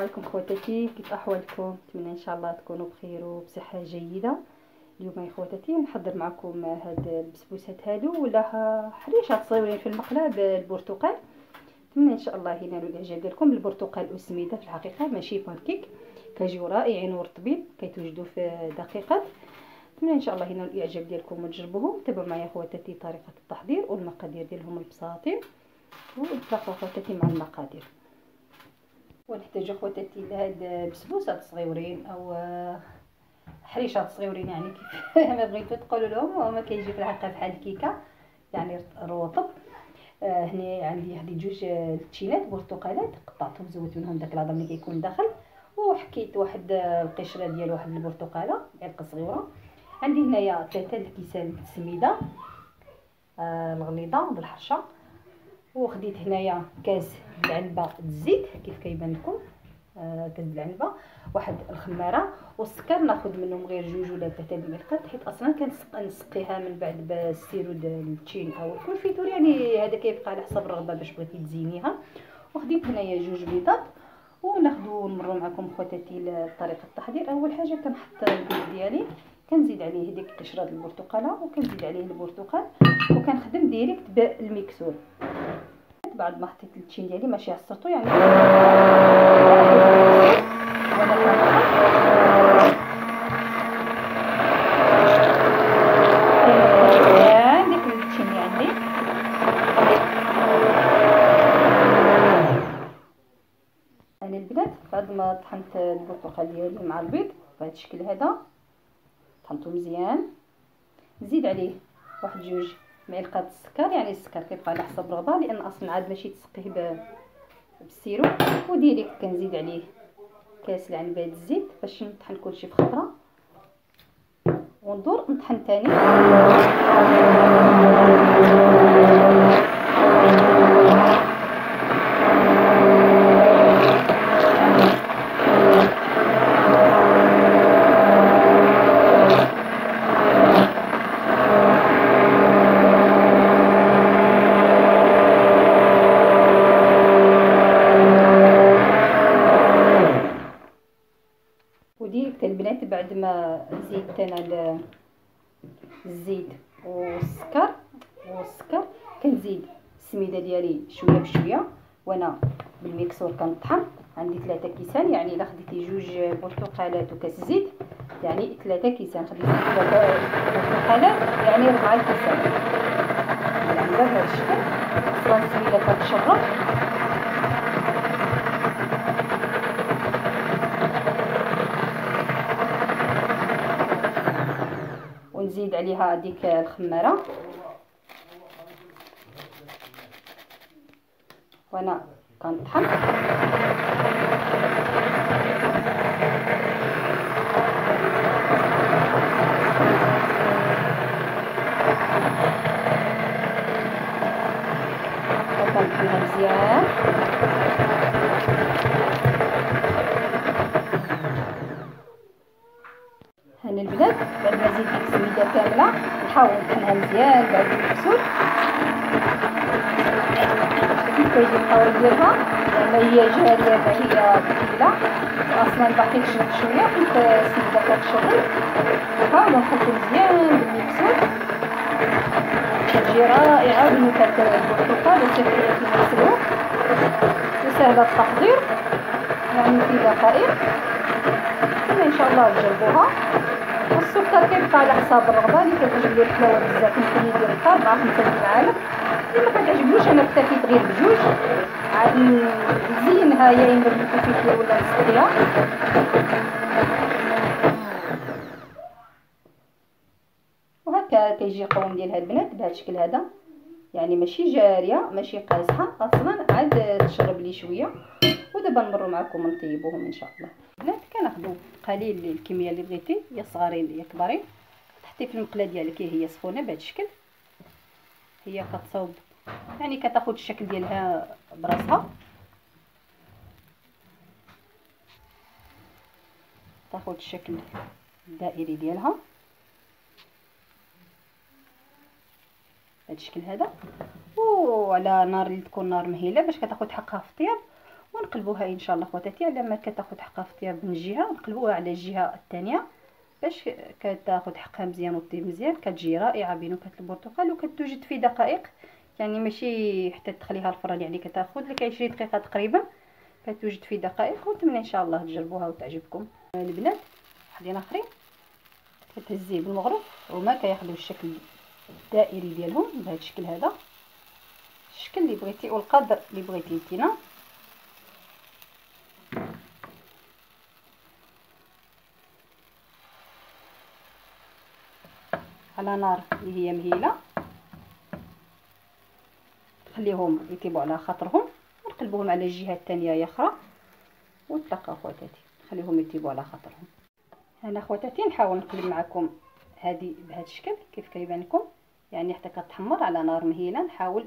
عليكم خواتاتي كيف أحوالكم؟ نتمنى إن شاء الله تكونوا بخير وبصحة جيدة. اليوم يا خواتاتي نحضر معكم هاد البسبوسات هادو ولا حريشات صغيرين في المقله بالبرتقال نتمنى إن شاء الله ينالوا الاعجاب ديالكم بالبرتقال اسمده في الحقيقة ماشي بانكيك كيجيو رائعين ورطبين كيتوجدوا في دقيقات نتمنى إن شاء الله ينالوا الاعجاب ديالكم وتجربوهم تابعوا معايا خواتاتي طريقة التحضير والمقادير ديالهم البساطين ونتلاقاو خواتاتي مع المقادير. ونحتاجو خواتاتي لهاد بسبوسات صغيورين أو حريشات صغيورين يعني كيف ما بغيتو تقولوا لهم وما كيجي في الحقيقة بحال الكيكه يعني رطب آه هنا عندي هذه جوج تشينات برتقالات قطعتهم زودت منهم داك العظم اللي كيكون داخل وحكيت واحد القشرة ديال واحد البرتقالة علقه صغيرة. عندي هنايا ثلاثة الكيسان السميده آه الغليظة بالحرشة وخديت هنايا كاس العنبة الزيت كيف كيبان لكم. آه كاس العنبه واحد الخمارة والسكر ناخذ منهم غير جوج ولا ثلاثة المعلقات حيت أصلا كنسقيها من بعد بالسيرو ديال التشين أو ال confiture يعني هذا كيبقى على حسب الرغبة باش بغيتي تزينيها. وخديت هنايا جوج بيضات وناخذوا نمروا معكم خواتاتي طريقه التحضير. أول حاجة كنحط البيض ديالي كنزيد عليه ديك قشره البرتقالة وكنزيد عليه البرتقال وكنخدم ديريكت بالميكسور. بعد ما حطيت التشين ديالي ماشي عصرته يعني بعد ما طحنت البرتقال ديالي مع البيض بهذا الشكل هذا طحنته مزيان. نزيد عليه واحد جوج معلقات السكر يعني السكر كيبقى على حسب الرغبه لأن أصلا عاد ماشي تسقيه بالسيرو وديريكت كنزيد عليه كاس العنبه الزيت باش نطحن كلشي في خطرة. وندور نطحن تاني وديريكت البنات بعد ما زيدت أنا الزيت والسكر والسكر كنزيد السميدة ديالي شوية بشوية وأنا بالميكسور كنطحن. عندي ثلاثة كيسان يعني إلا خديتي جوج برتقالات وكاس زيت يعني ثلاثة كيسان. خديتي ثلاثة برتقالات يعني ربعة كيسان. العنبة بهذا الشكل. أصلا السميدة كتشرب. ونزيد عليها ديك الخمارة. وأنا كنطحن ديالها لأن هي جاريه هي ثقيله أصلا باقي تشرب شوية حيت السميده كتشرب نحاول نحطو مزيان بالمكسور كتجي رائعه بنكهه البرتقال وسهله المسلوق وسهله التحضير يعني في دقائق ان شاء الله تجربوها والسكر كيبقى على حساب الرغبه اللي كتعجبو الحلاوه بزاف ممكن يدير حتى 4 5 المعالق اللي ما كتعجبوش أنا اكتفيت غير بجوج. عاد نزينها يا اما بال confiture ولا نسقيها وهكا كيجي القوام ديال هاد البنات بهذا الشكل هذا. يعني ماشي جارية ماشي قاصحة. أصلا عاد تشرب لي شوية. ودابا نمروا معكم نطيبوهم إن شاء الله. البنات كناخذوا قليل الكمية اللي بغيتي. يا صغارين يا كبارين. تحطي في المقلة ديالك هي سخونة بهذا الشكل. هي كتصاوب. يعني كتاخذ الشكل ديالها براسها. تاخد الشكل الدائري ديالها. بهذا الشكل هذا. وعلى نار اللي تكون نار مهيلة باش كتاخد حقها في الطياب. ونقلبوها إن شاء الله خواتاتي. على ما كتاخد حقها في الطياب من جهة نقلبوها على الجهة الثانية. باش كتاخد حقها مزيان وطيب مزيان؟ كتجي رائعة بنكهه البرتقال وكتوجد في دقائق. يعني ماشي حتى تدخليها الفران يعني كتاخد لك 20 دقيقة تقريبا. كتوجد في دقائق ونتمنى إن شاء الله تجربوها وتعجبكم. البنات واحدين آخرين. كتهزيه بالمغرف هما كياخذوا الشكل الدائري ديالهم بهذا الشكل هذا. الشكل اللي بغيتي والقدر اللي بغيتي نتينا على نار اللي هي مهيله خليهم يطيبوا على خاطرهم ونقلبوهم على الجهة الثانية يا أخرى. ونتلاقاو خواتاتي خليهم يطيبوا على خاطرهم. هنا خواتاتي نحاول نقلب معكم هذه بهذا الشكل كيف كيبان لكم يعني حتى كتحمر على نار مهيلة نحاول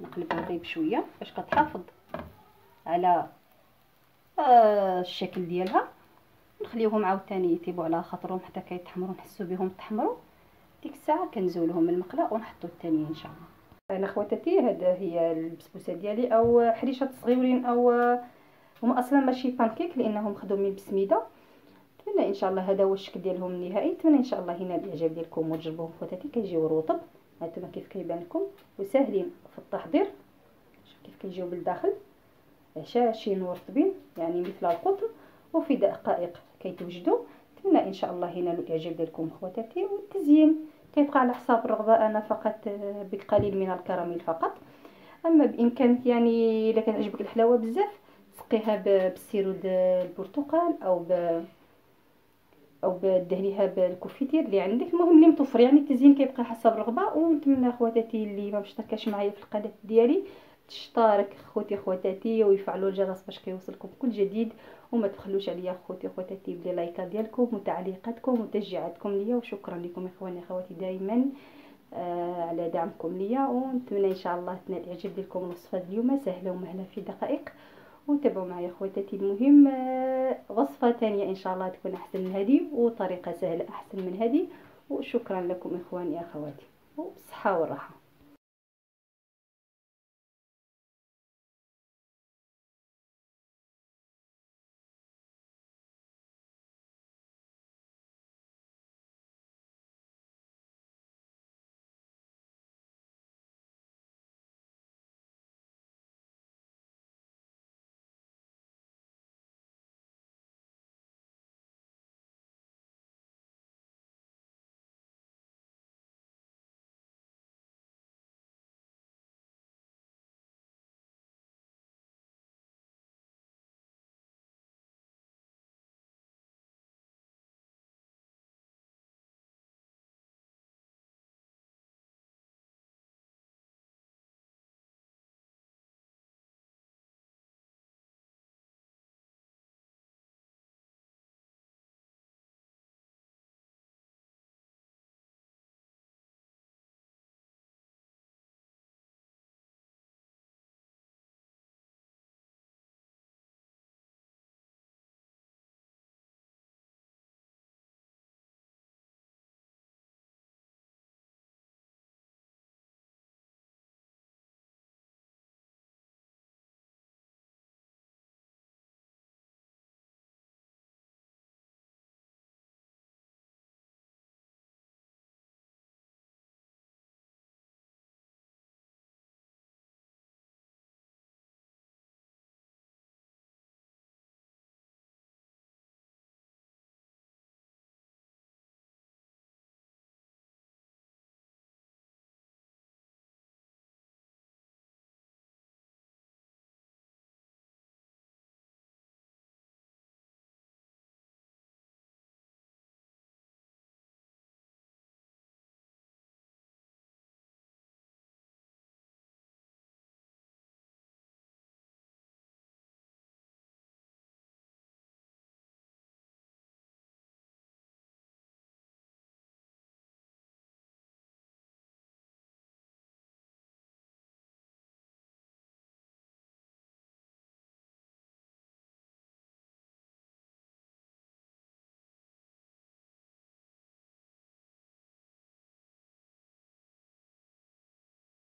نقلبها غير بشويه باش كتحافظ على آه الشكل ديالها. نخليوهم عاوتاني يطيبوا على خاطرهم حتى كيتحمروا نحسوا بهم تحمروا. ديك الساعة كنزولهم من المقله ونحطوا الثانيين إن شاء الله. أنا خواتاتي هذا هي البسبوسة ديالي أو حريشات صغيورين أو هما أصلا ماشي بانكيك لأنهم مخدومين بسميدة. نتمنى إن شاء الله هذا هو الشكل ديالهم النهائي. نتمنى إن شاء الله هنا الإعجاب ديالكم وتجربوهم خواتاتي كيجيو رطب. هانتوما كيف كيبان لكم؟ وساهلين في التحضير. شوف كيف كيجيو بالداخل. هشاشين ورطبين يعني مثل القطن وفي دقائق كيتوجدوا. نتمنى إن شاء الله هنا الإعجاب ديالكم خواتاتي والتزيين. كيبقى على حساب الرغبه أنا فقط بقليل من الكراميل فقط. أما بإمكانك يعني إلا كان عجبك الحلاوة بزاف سقيها بالسيرود البرتقال أو ب أو بدهنيها بالكوفيتير اللي عندك. المهم اللي متوفر يعني التزيين كيبقى حسب الرغبه ونتمنى خواتاتي اللي ما مشتركاش معايا في القناة ديالي تشترك خوتي خواتاتي ويفعلوا الجرس باش كيوصلكم كل جديد وما تبخلوش عليا خوتي خواتاتي بلي لايكات ديالكم وتعليقاتكم وتشجيعاتكم ليا وشكرا لكم إخواني إخواتي دائما آه على دعمكم ليا ونتمنى إن شاء الله تنال الإعجاب ديالكم الوصفه اليوم سهلة ومهلة في دقائق. وتابعوا معايا خواتاتي المهم آه وصفة ثانية إن شاء الله تكون أحسن من هذه وطريقة سهلة أحسن من هذه. وشكرا لكم إخواني إخواتي وبصحه والراحة.